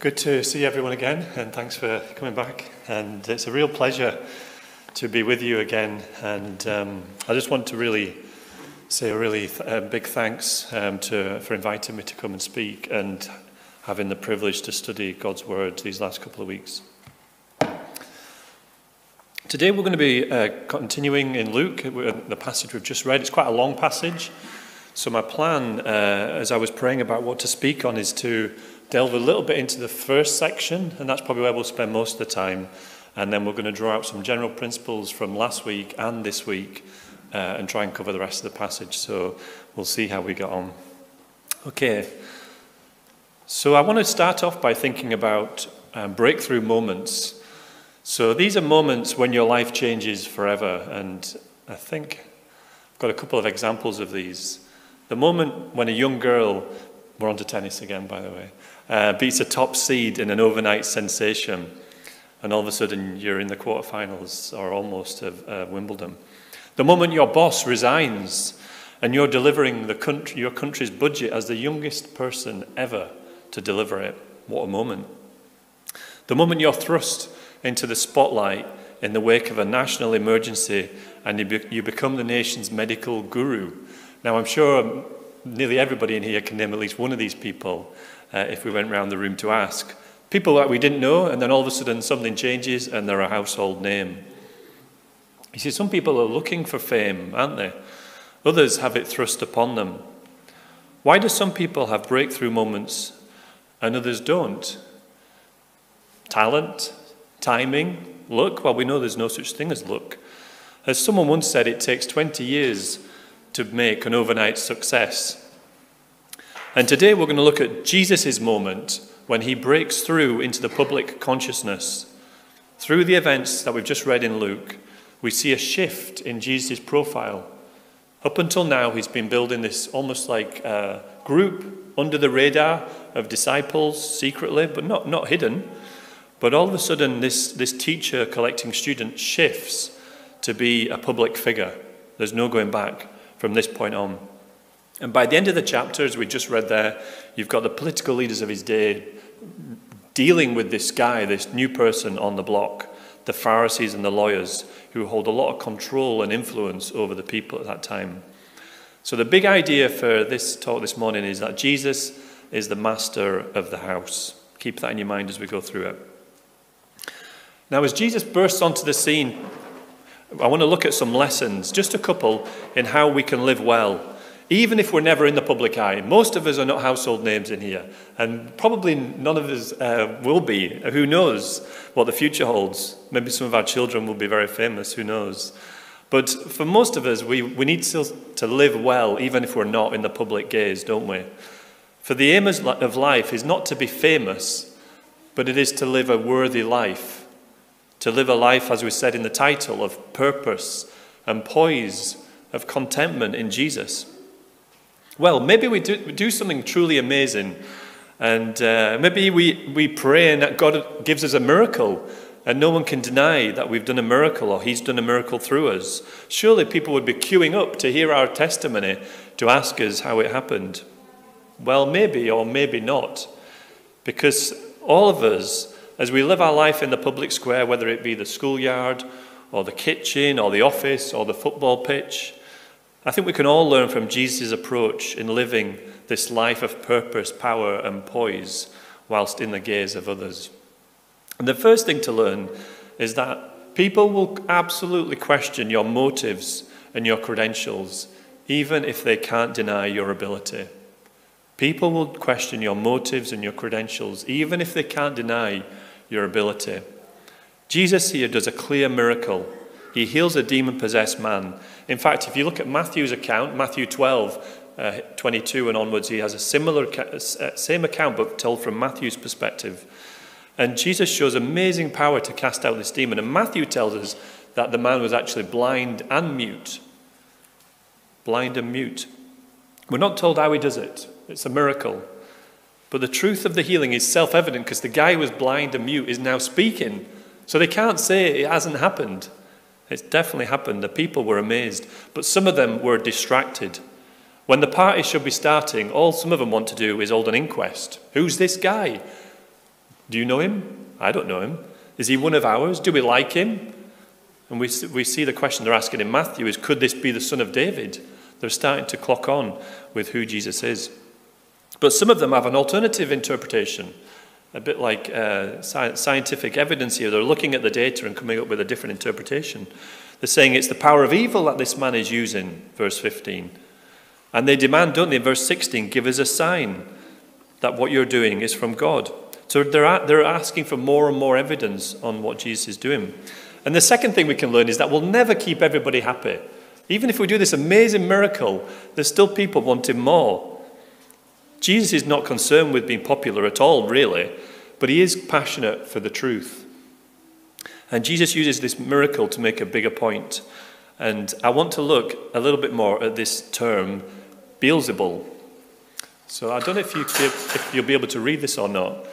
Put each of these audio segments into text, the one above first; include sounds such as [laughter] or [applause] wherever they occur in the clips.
Good to see everyone again, and thanks for coming back. And it's a real pleasure to be with you again. And um, I just want to really say a really th- a big thanks um, to, for inviting me to come and speak and having the privilege to study God's Word these last couple of weeks. Today we're going to be uh, continuing in Luke, the passage we've just read. It's quite a long passage. So, my plan, uh, as I was praying about what to speak on, is to delve a little bit into the first section, and that's probably where we'll spend most of the time. And then we're going to draw out some general principles from last week and this week uh, and try and cover the rest of the passage. So we'll see how we get on. Okay. So I want to start off by thinking about um, breakthrough moments. So these are moments when your life changes forever. And I think I've got a couple of examples of these. The moment when a young girl, we're on to tennis again, by the way, uh, beats a top seed in an overnight sensation, and all of a sudden you're in the quarterfinals or almost of uh, Wimbledon. The moment your boss resigns and you're delivering the country, your country's budget as the youngest person ever to deliver it, what a moment. The moment you're thrust into the spotlight in the wake of a national emergency and you, be, you become the nation's medical guru. Now, I'm sure nearly everybody in here can name at least one of these people uh, if we went around the room to ask. People that we didn't know, and then all of a sudden something changes and they're a household name. You see, some people are looking for fame, aren't they? Others have it thrust upon them. Why do some people have breakthrough moments and others don't? Talent, timing, luck? Well, we know there's no such thing as luck. As someone once said, it takes 20 years to make an overnight success. And today we're going to look at Jesus' moment when he breaks through into the public consciousness. Through the events that we've just read in Luke, we see a shift in Jesus' profile. Up until now, he's been building this almost like a group under the radar of disciples secretly, but not, not hidden. But all of a sudden, this, this teacher collecting students shifts to be a public figure. There's no going back from this point on. And by the end of the chapters we just read there, you've got the political leaders of his day dealing with this guy, this new person on the block, the Pharisees and the lawyers, who hold a lot of control and influence over the people at that time. So, the big idea for this talk this morning is that Jesus is the master of the house. Keep that in your mind as we go through it. Now, as Jesus bursts onto the scene, I want to look at some lessons, just a couple, in how we can live well even if we're never in the public eye. Most of us are not household names in here, and probably none of us uh, will be. Who knows what the future holds? Maybe some of our children will be very famous, who knows? But for most of us, we, we need to, to live well, even if we're not in the public gaze, don't we? For the aim of life is not to be famous, but it is to live a worthy life. To live a life, as we said in the title, of purpose and poise, of contentment in Jesus. Well, maybe we do, we do something truly amazing. And uh, maybe we, we pray and that God gives us a miracle. And no one can deny that we've done a miracle or He's done a miracle through us. Surely people would be queuing up to hear our testimony to ask us how it happened. Well, maybe or maybe not. Because all of us, as we live our life in the public square, whether it be the schoolyard or the kitchen or the office or the football pitch, I think we can all learn from Jesus' approach in living this life of purpose, power, and poise whilst in the gaze of others. And the first thing to learn is that people will absolutely question your motives and your credentials, even if they can't deny your ability. People will question your motives and your credentials, even if they can't deny your ability. Jesus here does a clear miracle. He heals a demon possessed man in fact, if you look at Matthew's account, Matthew 12, uh, 22 and onwards, he has a similar, uh, same account, but told from Matthew's perspective. And Jesus shows amazing power to cast out this demon. And Matthew tells us that the man was actually blind and mute. Blind and mute. We're not told how he does it, it's a miracle. But the truth of the healing is self evident because the guy who was blind and mute is now speaking. So they can't say it hasn't happened. It's definitely happened. The people were amazed, but some of them were distracted. When the party should be starting, all some of them want to do is hold an inquest. Who's this guy? Do you know him? I don't know him. Is he one of ours? Do we like him? And we, we see the question they're asking in Matthew is could this be the son of David? They're starting to clock on with who Jesus is. But some of them have an alternative interpretation, a bit like uh, scientific evidence here. They're looking at the data and coming up with a different interpretation. They're saying it's the power of evil that this man is using, verse 15. And they demand, don't they, in verse 16, give us a sign that what you're doing is from God. So they're, they're asking for more and more evidence on what Jesus is doing. And the second thing we can learn is that we'll never keep everybody happy. Even if we do this amazing miracle, there's still people wanting more. Jesus is not concerned with being popular at all, really, but he is passionate for the truth. And Jesus uses this miracle to make a bigger point. And I want to look a little bit more at this term, Beelzebul. So I don't know if, you, if you'll be able to read this or not,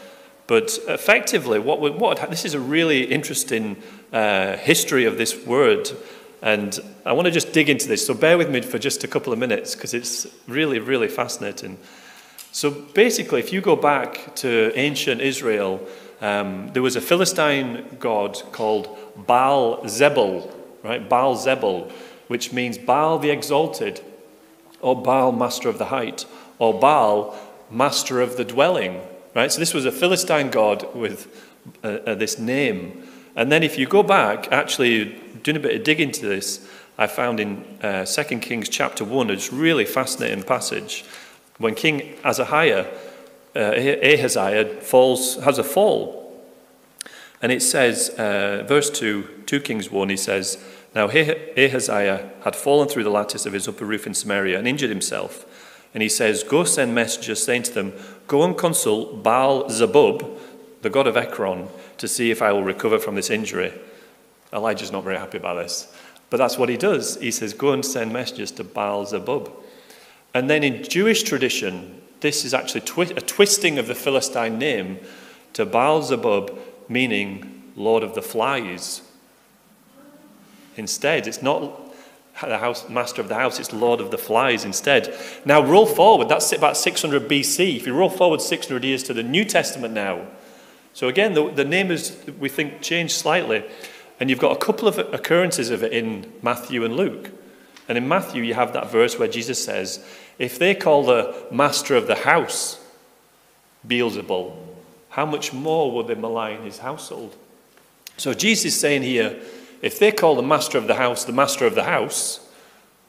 but effectively, what, what this is a really interesting uh, history of this word. And I want to just dig into this. So bear with me for just a couple of minutes because it's really, really fascinating. So basically, if you go back to ancient Israel, um, there was a Philistine god called Baal Zebul, right? Baal Zebul, which means Baal the exalted, or Baal master of the height, or Baal master of the dwelling, right? So this was a Philistine god with uh, uh, this name. And then if you go back, actually doing a bit of digging into this, I found in uh, 2 Kings chapter 1, it's really fascinating passage. When King Ahaziah uh, Ahaziah falls, has a fall. And it says, uh, verse 2, 2 Kings 1, he says, Now Ahaziah had fallen through the lattice of his upper roof in Samaria and injured himself. And he says, Go send messengers saying to them, Go and consult Baal Zebub, the god of Ekron, to see if I will recover from this injury. Elijah's not very happy about this. But that's what he does. He says, Go and send messengers to Baal Zebub. And then in Jewish tradition, this is actually twi- a twisting of the Philistine name to Baal Zebub, meaning Lord of the Flies. Instead, it's not the house, master of the house, it's Lord of the Flies instead. Now, roll forward, that's about 600 BC. If you roll forward 600 years to the New Testament now, so again, the, the name is, we think, changed slightly. And you've got a couple of occurrences of it in Matthew and Luke. And in Matthew, you have that verse where Jesus says, If they call the master of the house Beelzebul, how much more will they malign his household? So Jesus is saying here, if they call the master of the house the master of the house,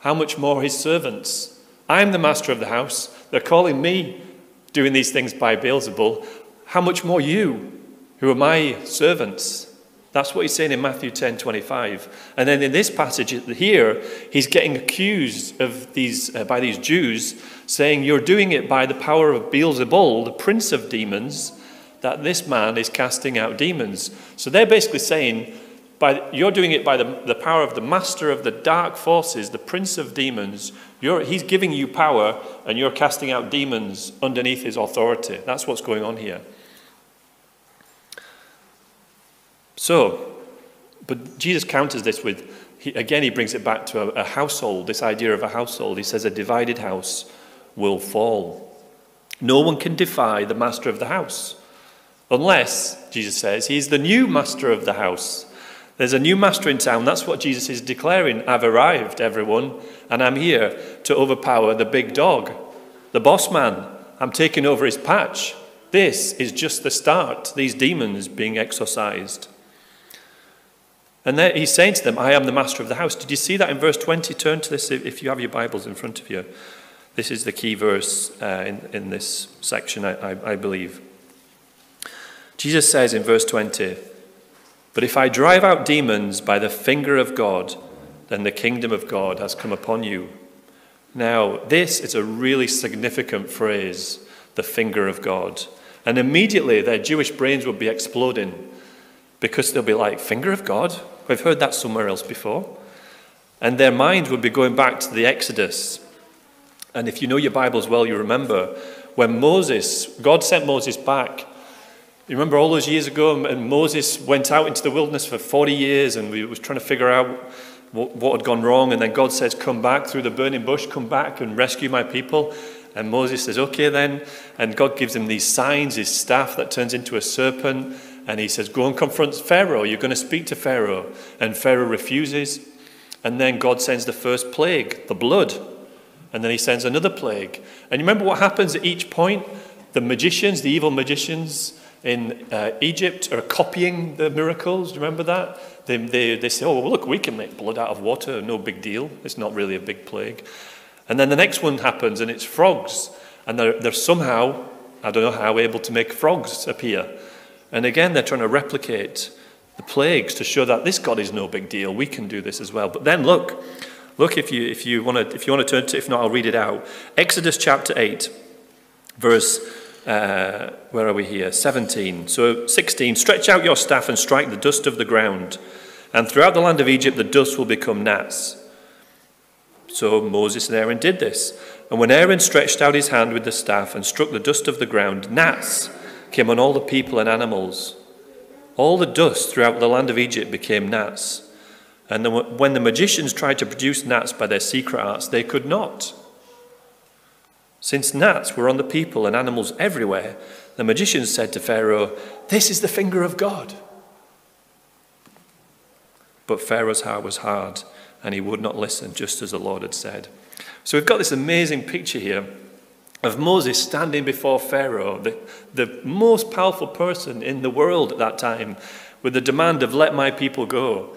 how much more his servants? I'm the master of the house. They're calling me doing these things by Beelzebul. How much more you, who are my servants? That's what he's saying in Matthew 10 25. And then in this passage here, he's getting accused of these, uh, by these Jews, saying, You're doing it by the power of Beelzebul, the prince of demons, that this man is casting out demons. So they're basically saying, by, You're doing it by the, the power of the master of the dark forces, the prince of demons. You're, he's giving you power, and you're casting out demons underneath his authority. That's what's going on here. So, but Jesus counters this with, he, again, he brings it back to a, a household, this idea of a household. He says, a divided house will fall. No one can defy the master of the house. Unless, Jesus says, he's the new master of the house. There's a new master in town. That's what Jesus is declaring. I've arrived, everyone, and I'm here to overpower the big dog, the boss man. I'm taking over his patch. This is just the start, these demons being exorcised. And there, he's saying to them, I am the master of the house. Did you see that in verse 20? Turn to this if you have your Bibles in front of you. This is the key verse uh, in, in this section, I, I, I believe. Jesus says in verse 20, But if I drive out demons by the finger of God, then the kingdom of God has come upon you. Now, this is a really significant phrase, the finger of God. And immediately their Jewish brains would be exploding because they'll be like, Finger of God? We've heard that somewhere else before. And their mind would be going back to the Exodus. And if you know your Bibles well, you remember when Moses, God sent Moses back. You remember all those years ago, and Moses went out into the wilderness for 40 years and we was trying to figure out what, what had gone wrong. And then God says, Come back through the burning bush, come back and rescue my people. And Moses says, Okay then. And God gives him these signs his staff that turns into a serpent. And he says, Go and confront Pharaoh. You're going to speak to Pharaoh. And Pharaoh refuses. And then God sends the first plague, the blood. And then he sends another plague. And you remember what happens at each point? The magicians, the evil magicians in uh, Egypt, are copying the miracles. Do you remember that? They, they, they say, oh, well, look, we can make blood out of water. No big deal. It's not really a big plague. And then the next one happens, and it's frogs. And they're, they're somehow, I don't know how, able to make frogs appear. And again, they're trying to replicate the plagues to show that this God is no big deal. We can do this as well. But then look, look if you if you want to if you want to turn to if not I'll read it out. Exodus chapter 8 verse uh, where are we here? 17. So 16, stretch out your staff and strike the dust of the ground, and throughout the land of Egypt the dust will become gnats. So Moses and Aaron did this. And when Aaron stretched out his hand with the staff and struck the dust of the ground, gnats came on all the people and animals. All the dust throughout the land of Egypt became gnats. And when the magicians tried to produce gnats by their secret arts, they could not. Since gnats were on the people and animals everywhere, the magicians said to Pharaoh, This is the finger of God. But Pharaoh's heart was hard, and he would not listen, just as the Lord had said. So we've got this amazing picture here of Moses standing before Pharaoh, the, the most powerful person in the world at that time, with the demand of, let my people go.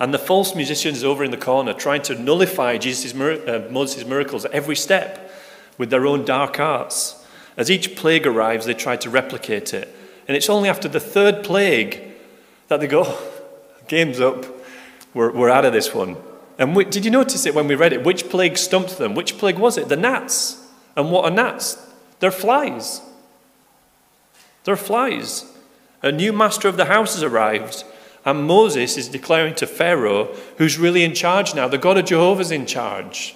And the false musicians over in the corner trying to nullify Jesus' uh, Moses' miracles at every step with their own dark arts. As each plague arrives, they try to replicate it. And it's only after the third plague that they go, [laughs] game's up, we're, we're out of this one. And we, did you notice it when we read it? Which plague stumped them? Which plague was it? The gnats. And what are gnats? They're flies. They're flies. A new master of the house has arrived, and Moses is declaring to Pharaoh, who's really in charge now, the God of Jehovah's in charge.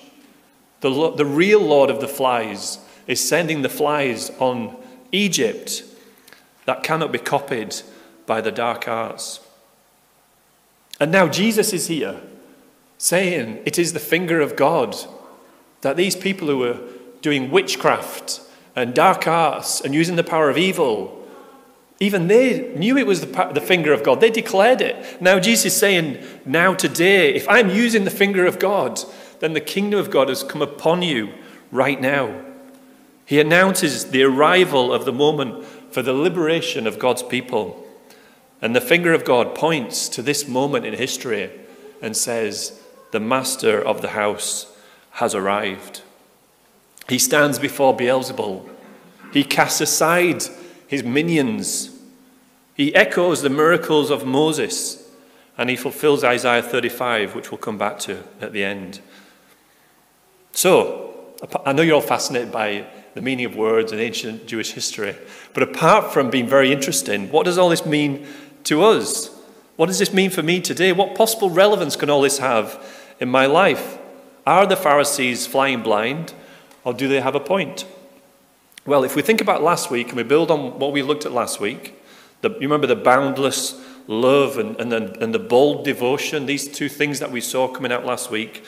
The, the real Lord of the flies is sending the flies on Egypt that cannot be copied by the dark arts. And now Jesus is here saying it is the finger of God that these people who are doing witchcraft and dark arts and using the power of evil. Even they knew it was the, the finger of God. They declared it. Now Jesus is saying, now today, if I'm using the finger of God, then the kingdom of God has come upon you right now. He announces the arrival of the moment for the liberation of God's people. And the finger of God points to this moment in history and says, The master of the house has arrived. He stands before Beelzebul. He casts aside his minions. He echoes the miracles of Moses. And he fulfills Isaiah 35, which we'll come back to at the end. So, I know you're all fascinated by the meaning of words and ancient Jewish history, but apart from being very interesting, what does all this mean to us? What does this mean for me today? What possible relevance can all this have in my life? Are the Pharisees flying blind? Or do they have a point? Well, if we think about last week and we build on what we looked at last week, the, you remember the boundless love and, and, the, and the bold devotion, these two things that we saw coming out last week,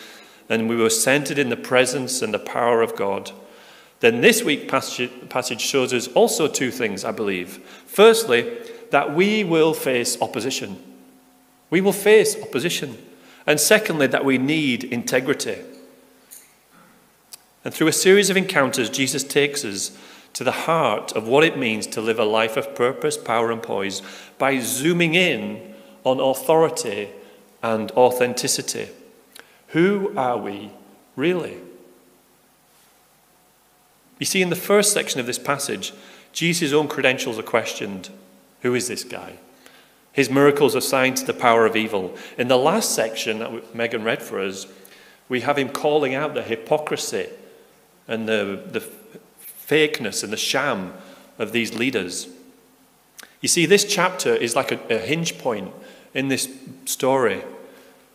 and we were centered in the presence and the power of God. Then this week passage, passage shows us also two things, I believe. Firstly, that we will face opposition. We will face opposition. And secondly, that we need integrity. And through a series of encounters, Jesus takes us to the heart of what it means to live a life of purpose, power, and poise by zooming in on authority and authenticity. Who are we really? You see, in the first section of this passage, Jesus' own credentials are questioned. Who is this guy? His miracles are signed to the power of evil. In the last section that Megan read for us, we have him calling out the hypocrisy and the, the fakeness and the sham of these leaders. You see, this chapter is like a, a hinge point in this story.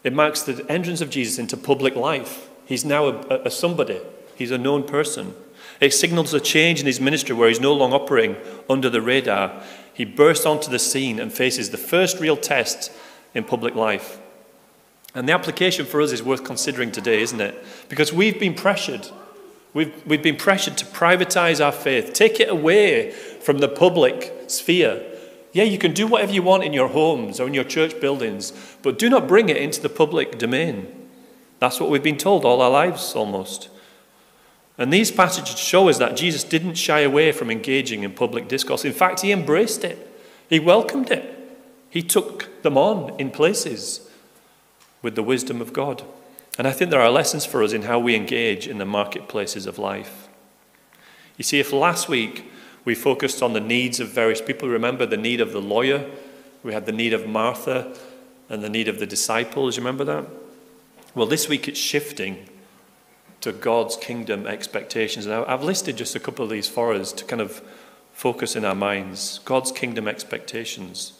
It marks the entrance of Jesus into public life. He's now a, a, somebody, he's a known person. It signals a change in his ministry where he's no longer operating under the radar. He bursts onto the scene and faces the first real test in public life. And the application for us is worth considering today, isn't it? Because we've been pressured We've, we've been pressured to privatize our faith, take it away from the public sphere. Yeah, you can do whatever you want in your homes or in your church buildings, but do not bring it into the public domain. That's what we've been told all our lives almost. And these passages show us that Jesus didn't shy away from engaging in public discourse. In fact, he embraced it, he welcomed it, he took them on in places with the wisdom of God. And I think there are lessons for us in how we engage in the marketplaces of life. You see, if last week we focused on the needs of various people, remember the need of the lawyer, we had the need of Martha and the need of the disciples, you remember that? Well, this week it's shifting to God's kingdom expectations. And I've listed just a couple of these for us to kind of focus in our minds. God's kingdom expectations.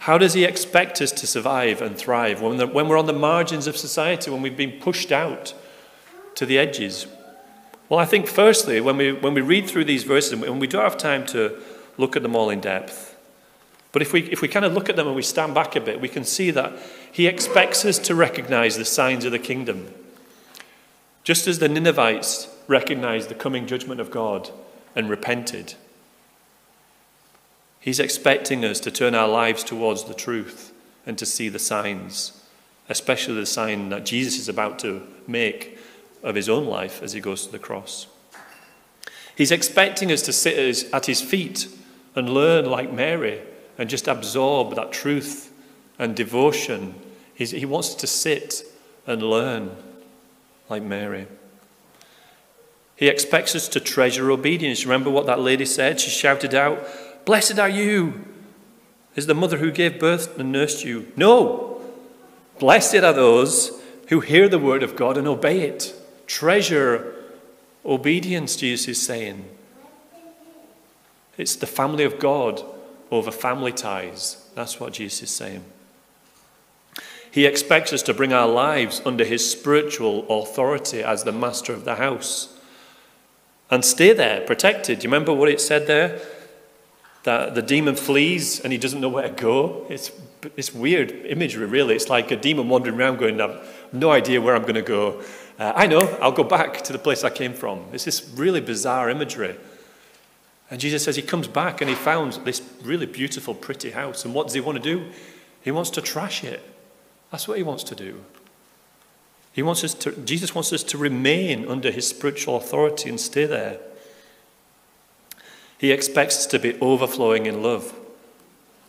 How does He expect us to survive and thrive when, the, when we're on the margins of society, when we've been pushed out to the edges? Well, I think firstly, when we, when we read through these verses, and we don't have time to look at them all in depth, but if we, if we kind of look at them and we stand back a bit, we can see that He expects us to recognize the signs of the kingdom. Just as the Ninevites recognized the coming judgment of God and repented, He's expecting us to turn our lives towards the truth and to see the signs, especially the sign that Jesus is about to make of his own life as he goes to the cross. He's expecting us to sit at his feet and learn like Mary and just absorb that truth and devotion. He's, he wants to sit and learn like Mary. He expects us to treasure obedience. Remember what that lady said? She shouted out, Blessed are you, is the mother who gave birth and nursed you. No, blessed are those who hear the word of God and obey it. Treasure obedience, Jesus is saying. It's the family of God over family ties. That's what Jesus is saying. He expects us to bring our lives under his spiritual authority as the master of the house and stay there protected. Do you remember what it said there? That the demon flees and he doesn't know where to go. It's, it's weird imagery, really. It's like a demon wandering around going, I've no idea where I'm going to go. Uh, I know, I'll go back to the place I came from. It's this really bizarre imagery. And Jesus says he comes back and he found this really beautiful, pretty house. And what does he want to do? He wants to trash it. That's what he wants to do. He wants us to, Jesus wants us to remain under his spiritual authority and stay there. He expects us to be overflowing in love.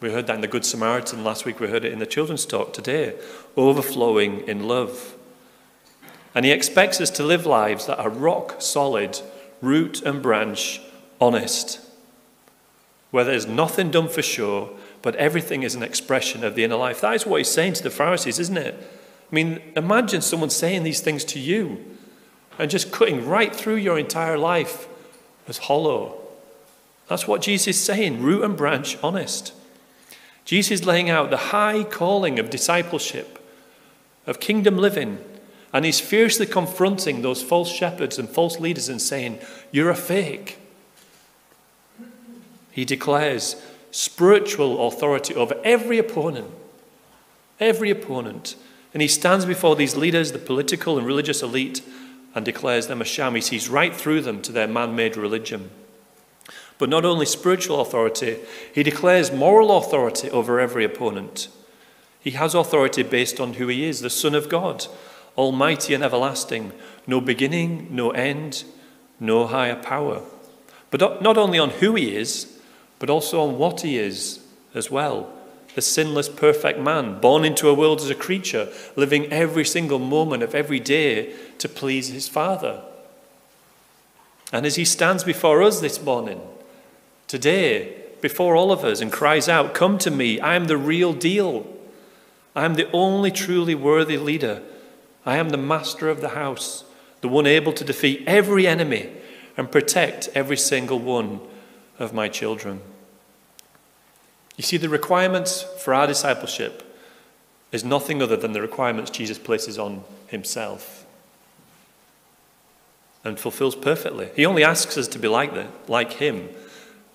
We heard that in the Good Samaritan last week, we heard it in the children's talk today. Overflowing in love. And he expects us to live lives that are rock solid, root and branch, honest, where there's nothing done for show but everything is an expression of the inner life. That is what he's saying to the Pharisees, isn't it? I mean, imagine someone saying these things to you and just cutting right through your entire life as hollow. That's what Jesus is saying root and branch, honest. Jesus is laying out the high calling of discipleship, of kingdom living, and he's fiercely confronting those false shepherds and false leaders and saying, You're a fake. He declares, spiritual authority over every opponent. Every opponent. And he stands before these leaders, the political and religious elite, and declares them a sham. He sees right through them to their man made religion. But not only spiritual authority, he declares moral authority over every opponent. He has authority based on who he is the Son of God, almighty and everlasting, no beginning, no end, no higher power. But not only on who he is, but also on what he is as well. The sinless, perfect man, born into a world as a creature, living every single moment of every day to please his Father. And as he stands before us this morning, today, before all of us, and cries out, Come to me, I am the real deal. I am the only truly worthy leader. I am the master of the house, the one able to defeat every enemy and protect every single one of my children. You see, the requirements for our discipleship is nothing other than the requirements Jesus places on himself and fulfills perfectly. He only asks us to be like that, like him.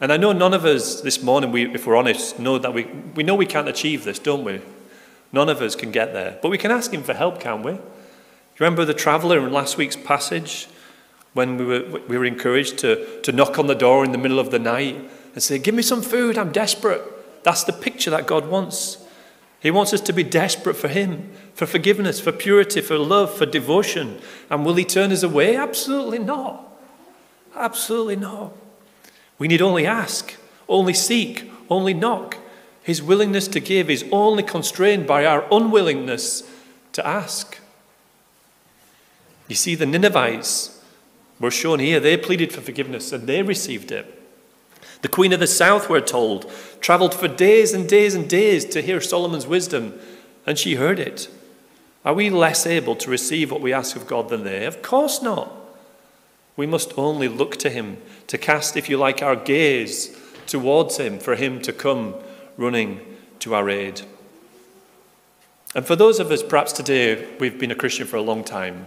And I know none of us this morning, we, if we're honest, know that we, we know we can't achieve this, don't we? None of us can get there. But we can ask him for help, can't we? You remember the traveller in last week's passage? when we were, we were encouraged to, to knock on the door in the middle of the night and say, Give me some food, I'm desperate. That's the picture that God wants. He wants us to be desperate for Him, for forgiveness, for purity, for love, for devotion. And will He turn us away? Absolutely not. Absolutely not. We need only ask, only seek, only knock. His willingness to give is only constrained by our unwillingness to ask. You see, the Ninevites were shown here, they pleaded for forgiveness and they received it. The Queen of the South, we're told, travelled for days and days and days to hear Solomon's wisdom, and she heard it. Are we less able to receive what we ask of God than they? Of course not. We must only look to Him, to cast, if you like, our gaze towards Him, for Him to come running to our aid. And for those of us, perhaps today, we've been a Christian for a long time,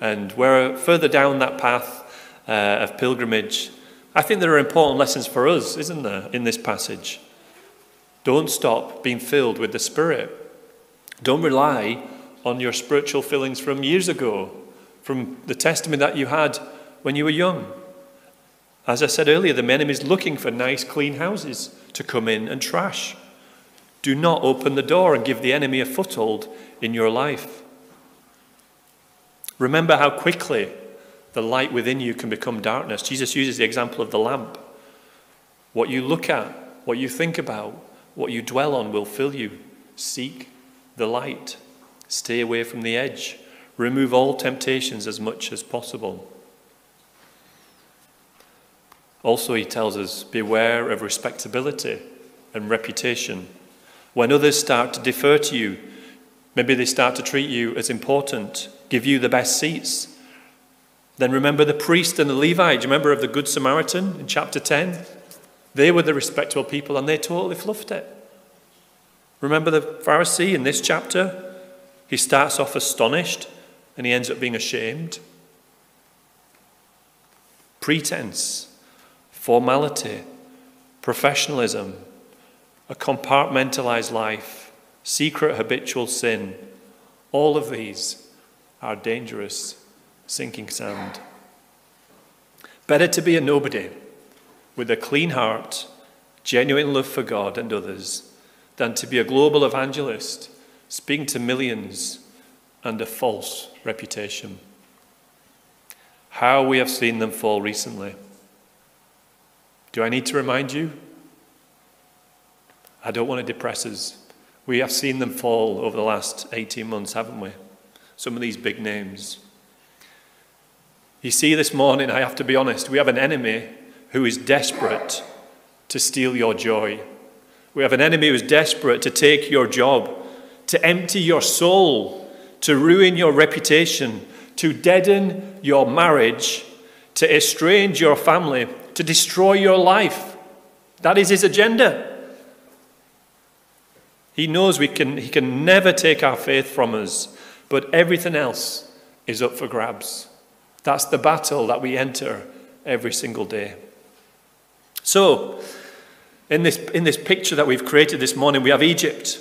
and we're further down that path uh, of pilgrimage. I think there are important lessons for us, isn't there, in this passage? Don't stop being filled with the Spirit. Don't rely on your spiritual fillings from years ago, from the testimony that you had when you were young. As I said earlier, the enemy is looking for nice, clean houses to come in and trash. Do not open the door and give the enemy a foothold in your life. Remember how quickly the light within you can become darkness. Jesus uses the example of the lamp. What you look at, what you think about, what you dwell on will fill you. Seek the light. Stay away from the edge. Remove all temptations as much as possible. Also, he tells us beware of respectability and reputation. When others start to defer to you, maybe they start to treat you as important, give you the best seats. Then remember the priest and the Levite. Do you remember of the Good Samaritan in chapter 10? They were the respectable people and they totally fluffed it. Remember the Pharisee in this chapter? He starts off astonished and he ends up being ashamed. Pretense formality, professionalism, a compartmentalized life, secret habitual sin, all of these are dangerous sinking sand. Better to be a nobody with a clean heart, genuine love for God and others, than to be a global evangelist speaking to millions and a false reputation. How we have seen them fall recently. Do I need to remind you? I don't want to depress us. We have seen them fall over the last 18 months, haven't we? Some of these big names. You see, this morning, I have to be honest, we have an enemy who is desperate to steal your joy. We have an enemy who is desperate to take your job, to empty your soul, to ruin your reputation, to deaden your marriage, to estrange your family, to destroy your life. That is his agenda. He knows we can, he can never take our faith from us, but everything else is up for grabs. That's the battle that we enter every single day. So, in this, in this picture that we've created this morning, we have Egypt,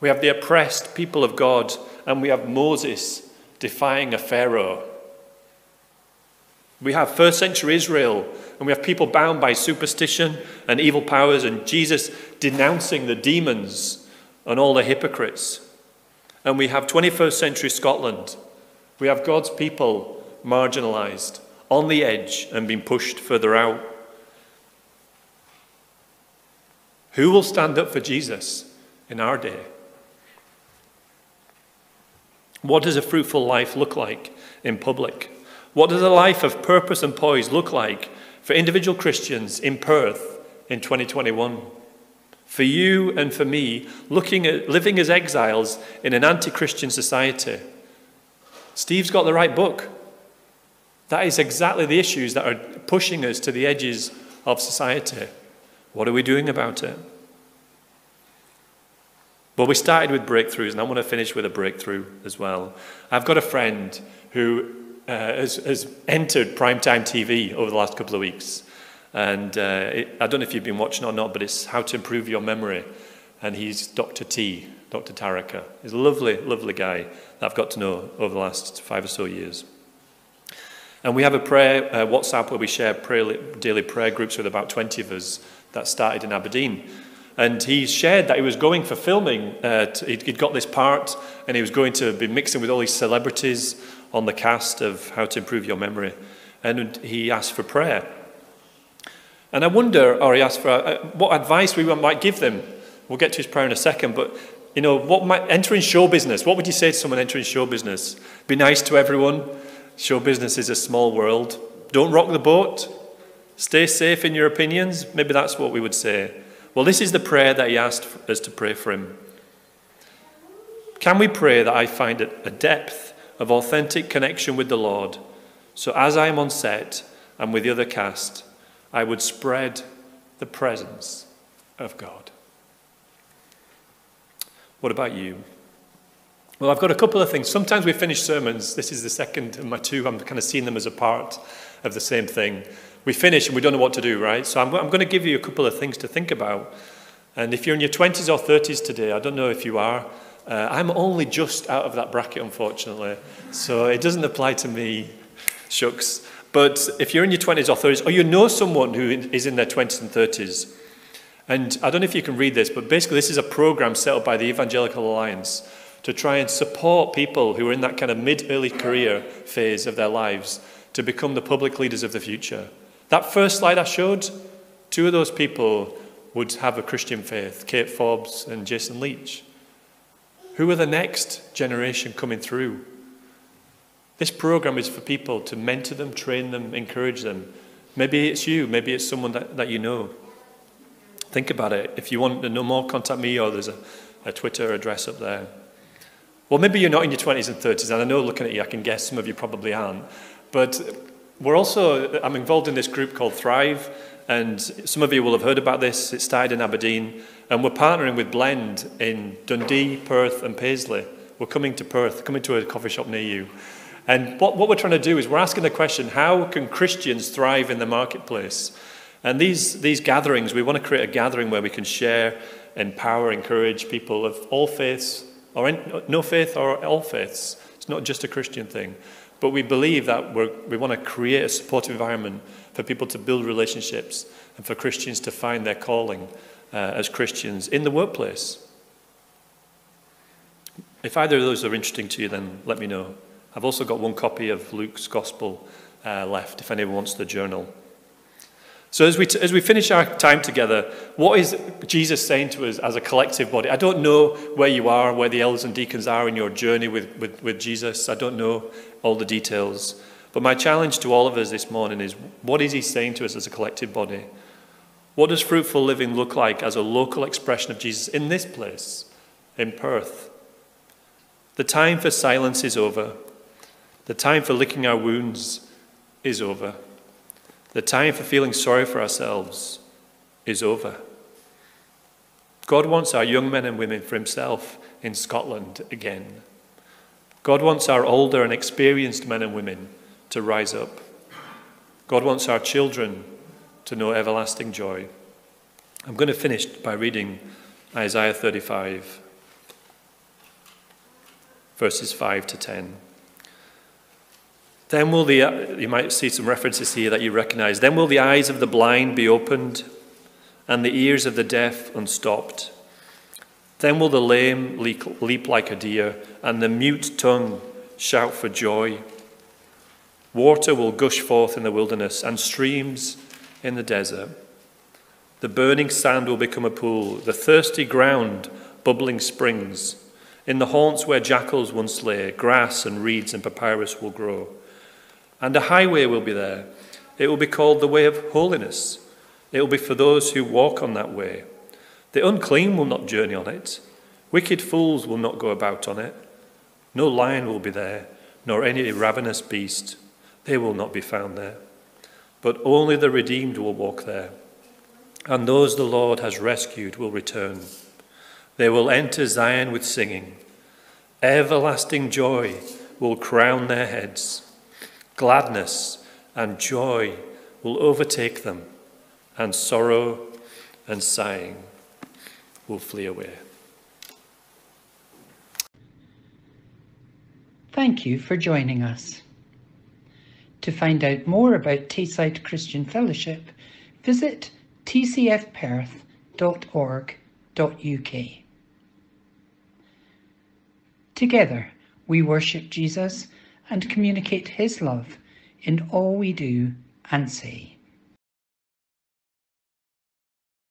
we have the oppressed people of God, and we have Moses defying a Pharaoh. We have first century Israel, and we have people bound by superstition and evil powers, and Jesus denouncing the demons and all the hypocrites. And we have 21st century Scotland. We have God's people marginalized, on the edge, and being pushed further out. Who will stand up for Jesus in our day? What does a fruitful life look like in public? What does a life of purpose and poise look like for individual Christians in Perth in 2021? For you and for me, looking at living as exiles in an anti Christian society. Steve's got the right book. That is exactly the issues that are pushing us to the edges of society. What are we doing about it? Well, we started with breakthroughs, and I want to finish with a breakthrough as well. I've got a friend who uh, has, has, entered primetime TV over the last couple of weeks. And uh, it, I don't know if you've been watching or not, but it's How to Improve Your Memory. And he's Dr. T, Dr. Tharaka. He's a lovely, lovely guy that I've got to know over the last five or so years. And we have a prayer uh, WhatsApp where we share prayer, daily prayer groups with about 20 of us that started in Aberdeen. And he shared that he was going for filming. Uh, to, he'd got this part, and he was going to be mixing with all these celebrities on the cast of How to Improve Your Memory. And he asked for prayer. And I wonder, or he asked for uh, what advice we might give them. We'll get to his prayer in a second, but you know, what might entering show business? What would you say to someone entering show business? Be nice to everyone. Show business is a small world. Don't rock the boat. Stay safe in your opinions. Maybe that's what we would say. Well, this is the prayer that he asked us to pray for him. Can we pray that I find a depth of authentic connection with the Lord, so as I am on set and with the other cast, I would spread the presence of God? What about you? Well, I've got a couple of things. Sometimes we finish sermons. This is the second of my two. I'm kind of seeing them as a part of the same thing. We finish and we don't know what to do, right? So I'm, I'm going to give you a couple of things to think about. And if you're in your 20s or 30s today, I don't know if you are, uh, I'm only just out of that bracket, unfortunately. So it doesn't apply to me, shucks. But if you're in your 20s or 30s, or you know someone who is in their 20s and 30s, and I don't know if you can read this, but basically, this is a program set up by the Evangelical Alliance to try and support people who are in that kind of mid early career phase of their lives to become the public leaders of the future. That first slide I showed, two of those people would have a Christian faith Kate Forbes and Jason Leitch. Who are the next generation coming through? This program is for people to mentor them, train them, encourage them. Maybe it's you, maybe it's someone that, that you know. Think about it. If you want to know more, contact me or there's a, a Twitter address up there. Well, maybe you're not in your 20s and 30s, and I know looking at you, I can guess some of you probably aren't. But we're also, I'm involved in this group called Thrive, and some of you will have heard about this. It started in Aberdeen, and we're partnering with Blend in Dundee, Perth, and Paisley. We're coming to Perth, coming to a coffee shop near you. And what, what we're trying to do is we're asking the question how can Christians thrive in the marketplace? And these, these gatherings, we want to create a gathering where we can share, empower, encourage people of all faiths, or in, no faith or all faiths. It's not just a Christian thing. But we believe that we want to create a supportive environment for people to build relationships and for Christians to find their calling uh, as Christians in the workplace. If either of those are interesting to you, then let me know. I've also got one copy of Luke's Gospel uh, left if anyone wants the journal. So, as we, t- as we finish our time together, what is Jesus saying to us as a collective body? I don't know where you are, where the elders and deacons are in your journey with, with, with Jesus. I don't know all the details. But my challenge to all of us this morning is what is he saying to us as a collective body? What does fruitful living look like as a local expression of Jesus in this place, in Perth? The time for silence is over. The time for licking our wounds is over. The time for feeling sorry for ourselves is over. God wants our young men and women for Himself in Scotland again. God wants our older and experienced men and women to rise up. God wants our children to know everlasting joy. I'm going to finish by reading Isaiah 35, verses 5 to 10. Then will the, you might see some references here that you recognize. Then will the eyes of the blind be opened and the ears of the deaf unstopped. Then will the lame leap, leap like a deer and the mute tongue shout for joy. Water will gush forth in the wilderness and streams in the desert. The burning sand will become a pool, the thirsty ground bubbling springs. In the haunts where jackals once lay, grass and reeds and papyrus will grow. And a highway will be there. It will be called the way of holiness. It will be for those who walk on that way. The unclean will not journey on it. Wicked fools will not go about on it. No lion will be there, nor any ravenous beast. They will not be found there. But only the redeemed will walk there. And those the Lord has rescued will return. They will enter Zion with singing. Everlasting joy will crown their heads. Gladness and joy will overtake them, and sorrow and sighing will flee away. Thank you for joining us. To find out more about Tayside Christian Fellowship, visit tcfperth.org.uk. Together, we worship Jesus and communicate his love in all we do and say.